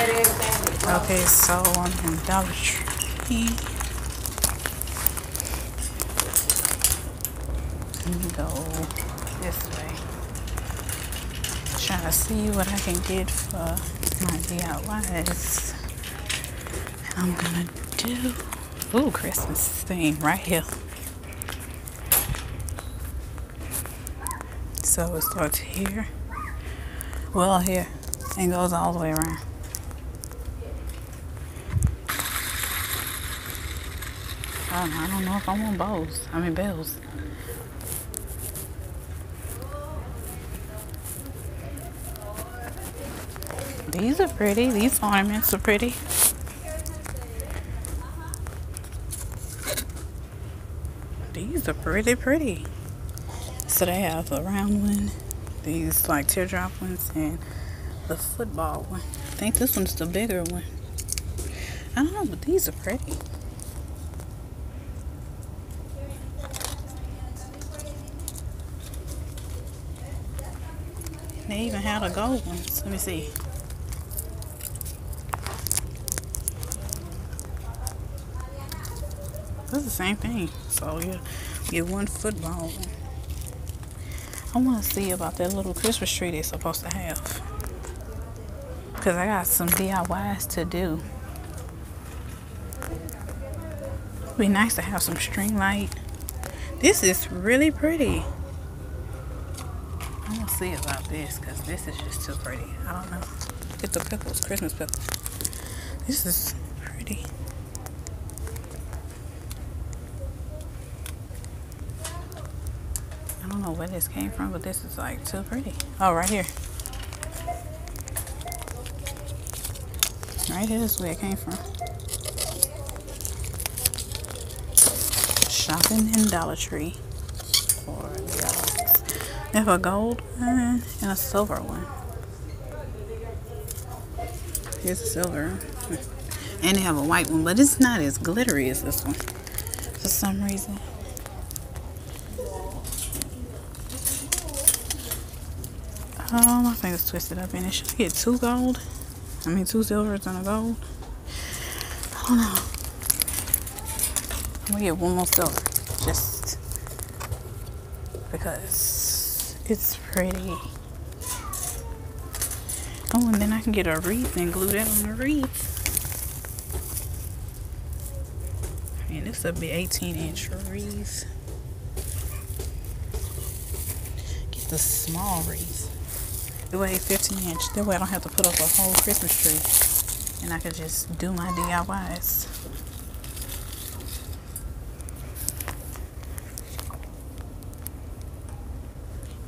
Okay, so I'm in Dollar Tree. Let me go this way. Trying to see what I can get for my DIYs. I'm gonna do ooh Christmas thing right here. So it starts here. Well here and goes all the way around. I don't, know if I want bows. I mean bells. These are pretty. These ornaments are pretty. These are pretty pretty. So they have a round one, these like teardrop ones, and the football one. I think this one's the bigger one. I don't know, but these are pretty. They even had a gold one. Let me see. It's the same thing. So yeah, get one football. I want to see about that little Christmas tree they're supposed to have. Because I got some DIYs to do. It'd Be nice to have some string light. This is really pretty see about this because this is just too pretty. I don't know. Get the pickles, Christmas pickles. This is pretty. I don't know where this came from, but this is like too pretty. Oh, right here. Right here is where it came from. Shopping in Dollar Tree. They have a gold one and a silver one. Here's a silver. And they have a white one, but it's not as glittery as this one for some reason. Oh, my finger's twisted up in it. Should I get two gold? I mean, two silvers and a gold? I don't know. I'm gonna get one more silver. Just because it's pretty. Oh, and then I can get a wreath and glue that on the wreath. And this will be 18 inch wreath. Get the small wreath. The way 15 inch. That way I don't have to put up a whole Christmas tree. And I can just do my DIYs.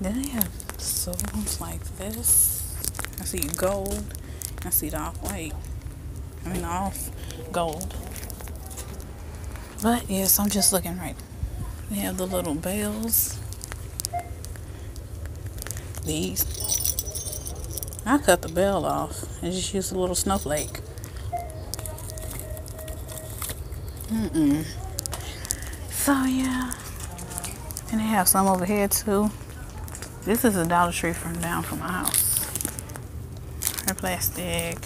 Then they have silvers like this. I see gold. I see the off-white. I mean, off gold. But yes, I'm just looking right. They have the little bells. These. I cut the bell off and just use a little snowflake. Mm-mm. So yeah. And they have some over here too. This is a Dollar Tree from down from my house. Her plastic.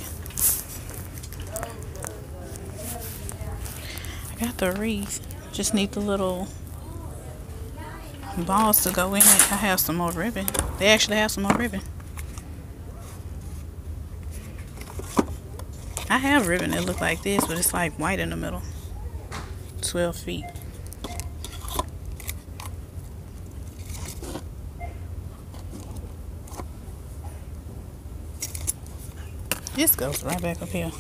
I got the wreath. Just need the little balls to go in it. I have some more ribbon. They actually have some more ribbon. I have ribbon that look like this, but it's like white in the middle. 12 feet. This goes right back up here.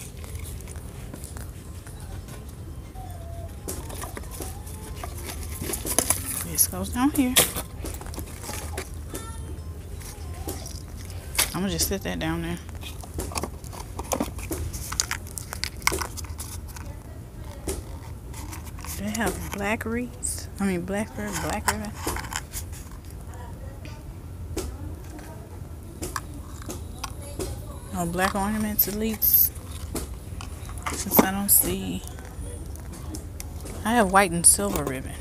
This goes down here. I'm gonna just sit that down there. They have black wreaths. I mean black ribbon, black. no black ornaments at least since I don't see. I have white and silver ribbon.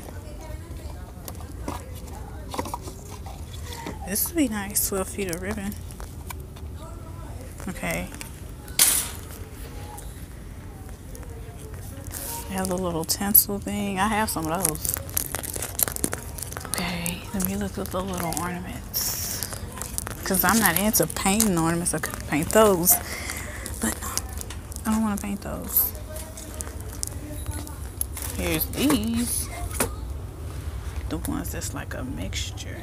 This would be nice 12 feet of ribbon. Okay. I have the little tinsel thing. I have some of those. Okay let me look at the little ornaments. Because I'm not into painting ornaments. I paint those. But no, I don't want to paint those. Here's these. The ones that's like a mixture.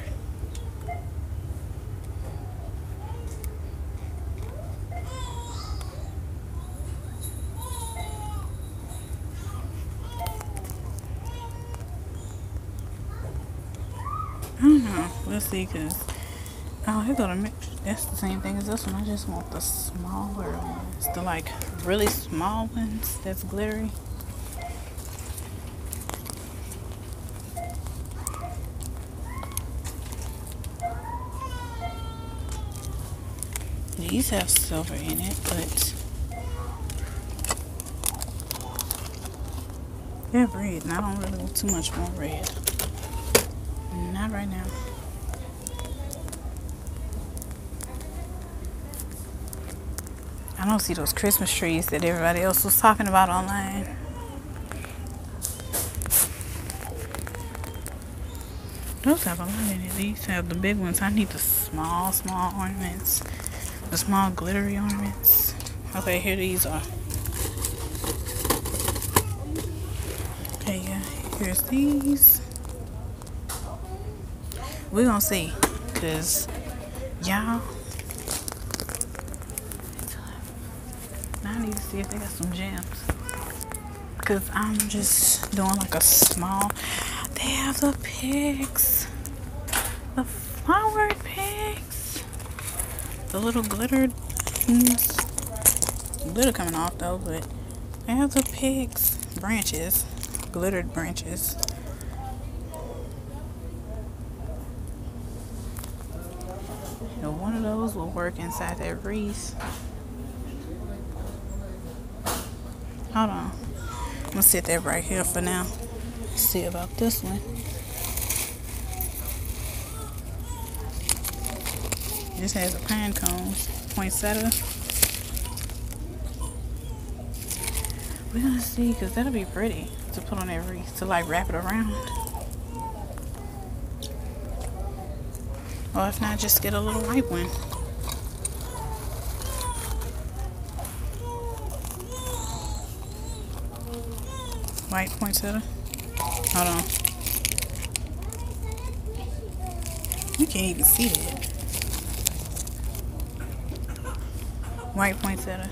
I don't know. Let's see, cause oh, here go the mix. That's the same thing as this one. I just want the smaller ones, the like really small ones that's glittery. These have silver in it, but they're red, and I don't really want too much more red. Not right now. I don't see those Christmas trees that everybody else was talking about online. Those have a lot in it. These have the big ones. I need the small, small ornaments. The small glittery ornaments. Okay, here these are. Okay, yeah, here's these. We're gonna see. Cause y'all I need to see if they got some gems. Cause I'm just doing like a small they have the pigs. The flowered pigs. The little glittered things. Glitter coming off though, but they have the pigs. Branches. Glittered branches. And one of those will work inside that wreath. Hold on. I'm gonna sit that right here for now. See about this one. This has a pine cone poinsettia. We're gonna see because that'll be pretty to put on that wreath to like wrap it around. Or if not, just get a little white one. White poinsettia. Hold on. You can't even see that. White poinsettia.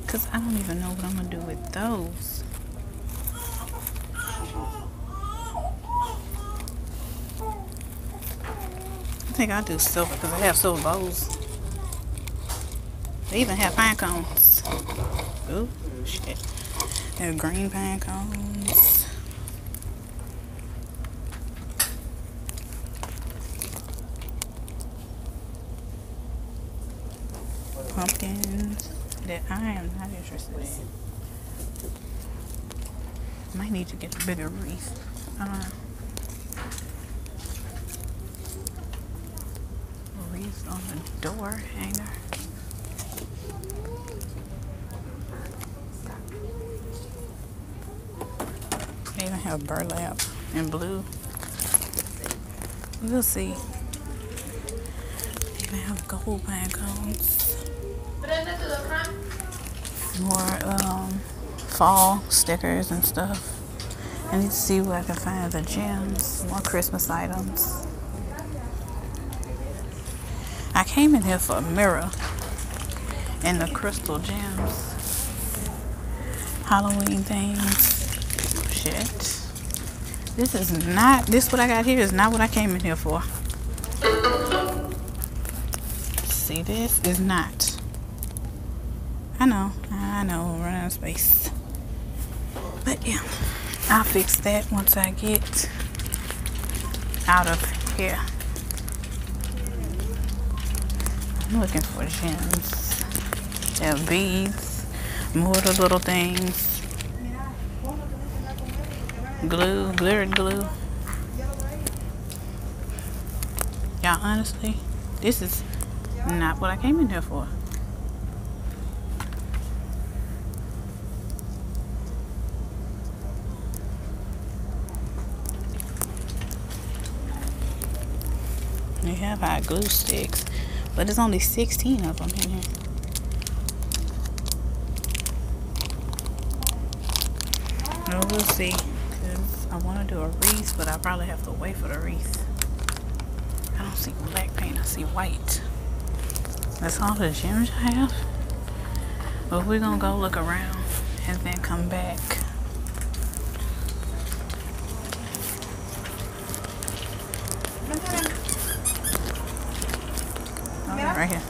Because I don't even know what I'm going to do with those. I think I'll do silver because I have silver bowls. They even have pine cones. Oh, shit. They have green pine cones. Pumpkins that I am not interested in. Might need to get a bigger wreath. Know. Wreath on the door hanger. They even burlap and blue. We'll see. They have gold cones. More um, fall stickers and stuff. I need to see where I can find the gems, more Christmas items. I came in here for a mirror and the crystal gems. Halloween things. Shit. This is not, this what I got here is not what I came in here for. See, this is not. I know, I know, running out of space. But yeah, I'll fix that once I get out of here. I'm looking for gems. They have beads, more of the little things glue, glitter and glue. Y'all, honestly, this is not what I came in here for. We have our glue sticks, but there's only 16 of them in here. Well, we'll see. I want to do a wreath, but I probably have to wait for the wreath. I don't see black paint. I see white. That's all the gems I have. But we're gonna go look around and then come back. Right here.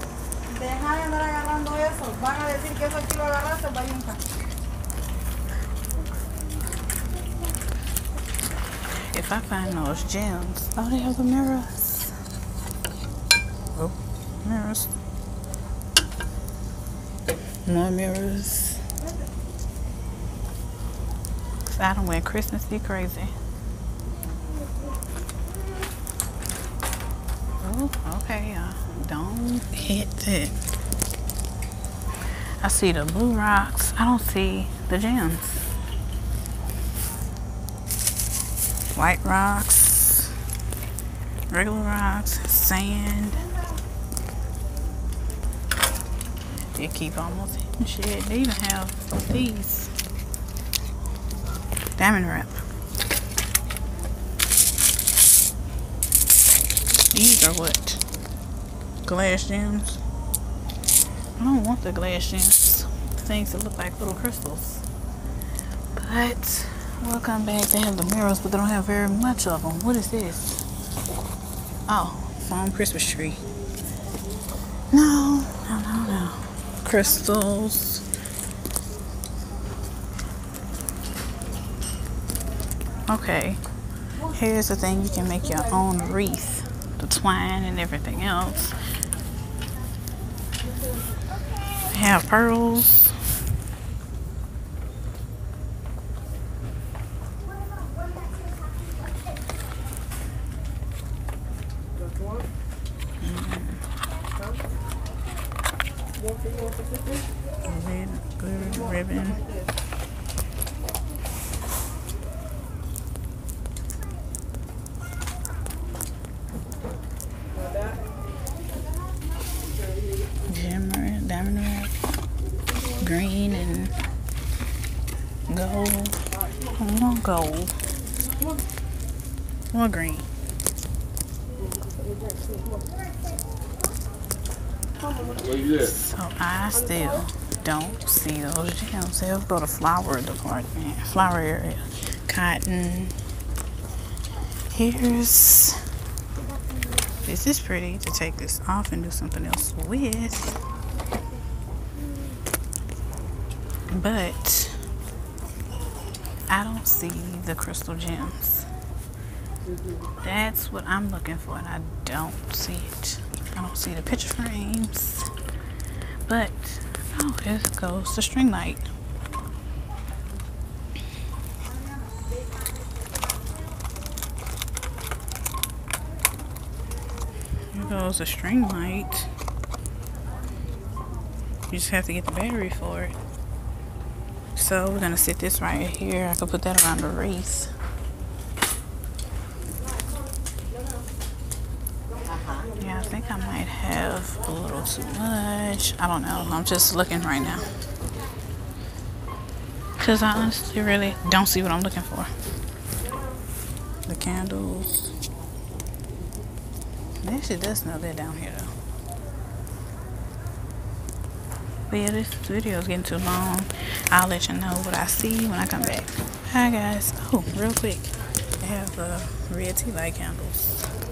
Deja de andar agarrando eso. Van a decir que eso aquí lo agarraste. If I find those gems, oh, they have the mirrors. Oh, mirrors. More mirrors. Cause I don't went Christmassy crazy. Oh, okay, y'all. Don't hit it. I see the blue rocks. I don't see the gems. White rocks, regular rocks, sand. They keep almost hitting shit. They even have these. Diamond wrap. These are what? Glass gems? I don't want the glass gems. Things that look like little crystals. But we'll come back. They have the mirrors, but they don't have very much of them. What is this? Oh, foam Christmas tree. No, no, no, no. Crystals. Okay. Here's the thing you can make your own wreath. The twine and everything else. Have pearls. Red glitter ribbon. Shimmer, diamond red, green and gold. I want gold. More green. So I still don't see those gems. They'll go to flower department, flower area, cotton. Here's. This is pretty to take this off and do something else with. But I don't see the crystal gems. That's what I'm looking for, and I don't see it. I don't see the picture frames. But, oh, here goes the string light. Here goes the string light. You just have to get the battery for it. So we're gonna sit this right here. I can put that around the wreath. Yeah, I think I might have a little too much. I don't know. I'm just looking right now. Because I honestly really don't see what I'm looking for. The candles. It actually does smell good down here though. But yeah, this video is getting too long. I'll let you know what I see when I come back. Hi guys. Oh, real quick. i have uh, red tea light candles.